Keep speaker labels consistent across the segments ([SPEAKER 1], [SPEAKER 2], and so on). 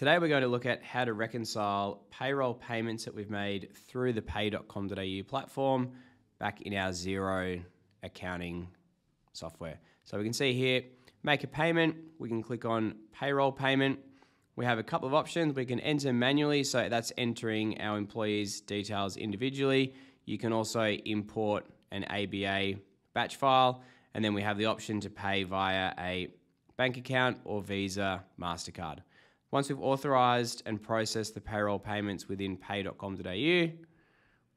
[SPEAKER 1] today we're going to look at how to reconcile payroll payments that we've made through the pay.com.au platform back in our Xero accounting software. So we can see here, make a payment, we can click on payroll payment. We have a couple of options. We can enter manually, so that's entering our employees' details individually. You can also import an ABA batch file, and then we have the option to pay via a bank account or Visa, MasterCard. Once we've authorized and processed the payroll payments within pay.com.au,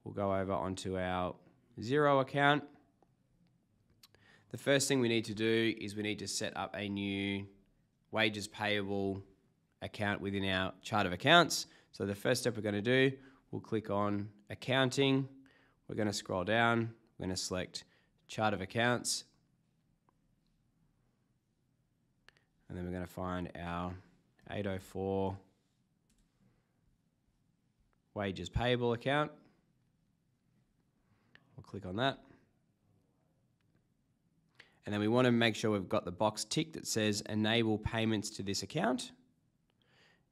[SPEAKER 1] we'll go over onto our Xero account. The first thing we need to do is we need to set up a new wages payable account within our chart of accounts. So the first step we're going to do, we'll click on accounting. We're going to scroll down. We're going to select chart of accounts. And then we're going to find our 804 wages payable account. We'll click on that. And then we want to make sure we've got the box ticked that says enable payments to this account.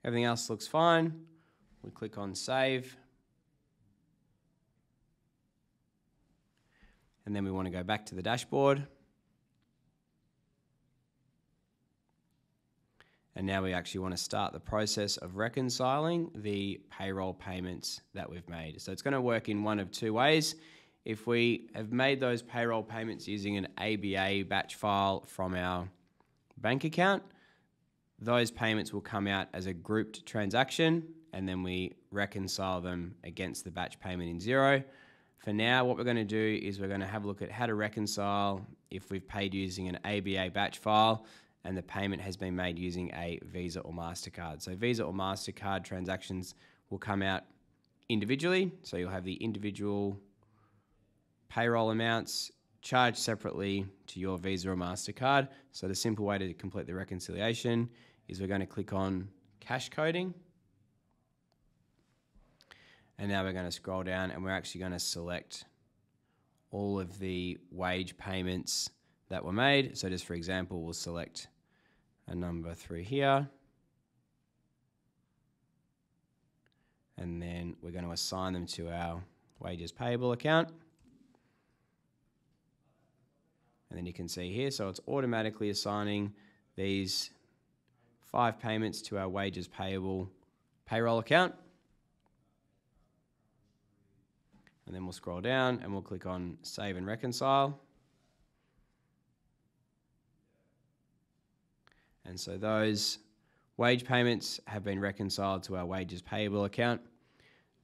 [SPEAKER 1] Everything else looks fine. We click on save. And then we want to go back to the dashboard. And now we actually want to start the process of reconciling the payroll payments that we've made. So it's going to work in one of two ways. If we have made those payroll payments using an ABA batch file from our bank account, those payments will come out as a grouped transaction and then we reconcile them against the batch payment in Xero. For now, what we're going to do is we're going to have a look at how to reconcile if we've paid using an ABA batch file and the payment has been made using a Visa or MasterCard. So, Visa or MasterCard transactions will come out individually. So, you'll have the individual payroll amounts charged separately to your Visa or MasterCard. So, the simple way to complete the reconciliation is we're going to click on cash coding. And now we're going to scroll down and we're actually going to select all of the wage payments that were made. So just for example, we'll select a number through here. And then we're going to assign them to our wages payable account. And then you can see here, so it's automatically assigning these five payments to our wages payable payroll account. And then we'll scroll down and we'll click on Save and Reconcile. And so those wage payments have been reconciled to our wages payable account.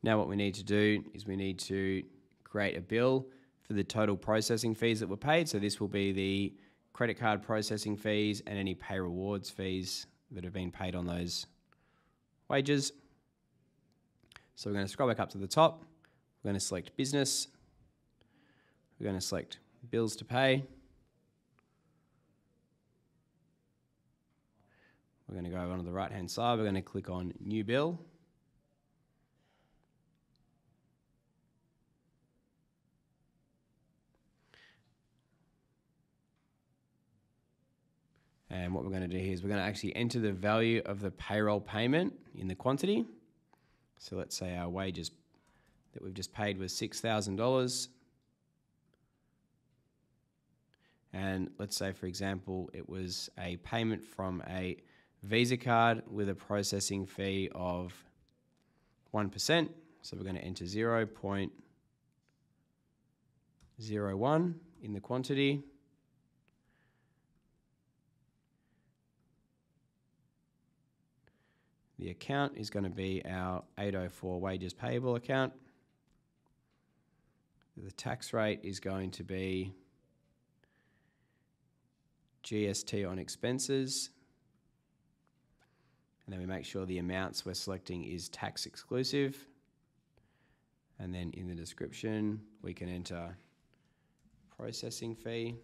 [SPEAKER 1] Now what we need to do is we need to create a bill for the total processing fees that were paid. So this will be the credit card processing fees and any pay rewards fees that have been paid on those wages. So we're going to scroll back up to the top. We're going to select business. We're going to select bills to pay. We're going to go on to the right hand side. We're going to click on new bill. And what we're going to do here is we're going to actually enter the value of the payroll payment in the quantity. So let's say our wages that we've just paid was $6,000. And let's say, for example, it was a payment from a Visa card with a processing fee of 1%. So we're going to enter 0.01 in the quantity. The account is going to be our 804 wages payable account. The tax rate is going to be GST on expenses. And then we make sure the amounts we're selecting is tax exclusive. And then in the description, we can enter processing fee.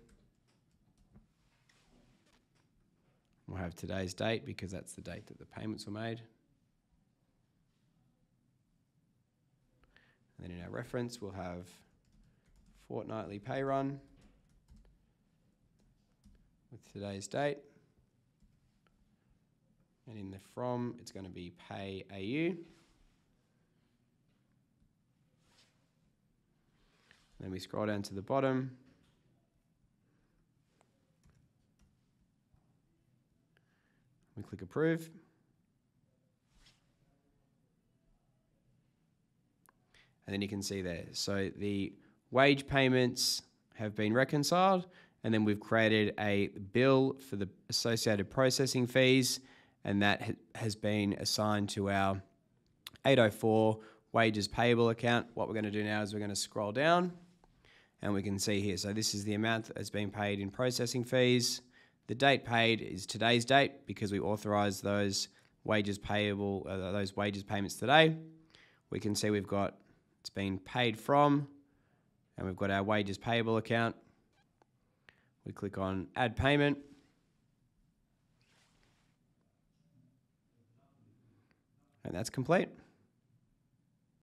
[SPEAKER 1] We'll have today's date because that's the date that the payments were made. And then in our reference, we'll have fortnightly pay run with today's date. And in the from, it's going to be pay AU. Then we scroll down to the bottom. We click approve. And then you can see there. So the wage payments have been reconciled, and then we've created a bill for the associated processing fees, and that ha- has been assigned to our 804 wages payable account. What we're going to do now is we're going to scroll down, and we can see here. So this is the amount that's been paid in processing fees. The date paid is today's date because we authorised those wages payable, uh, those wages payments today. We can see we've got it's been paid from, and we've got our wages payable account. We click on add payment. And that's complete.